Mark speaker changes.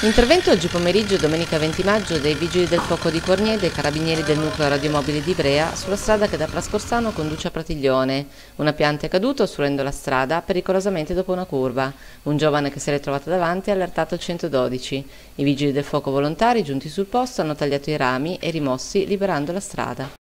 Speaker 1: Intervento oggi pomeriggio, domenica 20 maggio, dei Vigili del Fuoco di Cornier e dei Carabinieri del Nucleo Radiomobile di Ivrea sulla strada che da Prascorsano conduce a Pratiglione. Una pianta è caduta ostruendo la strada pericolosamente dopo una curva. Un giovane che si è trovato davanti ha allertato il 112. I Vigili del Fuoco volontari, giunti sul posto, hanno tagliato i rami e rimossi liberando la strada.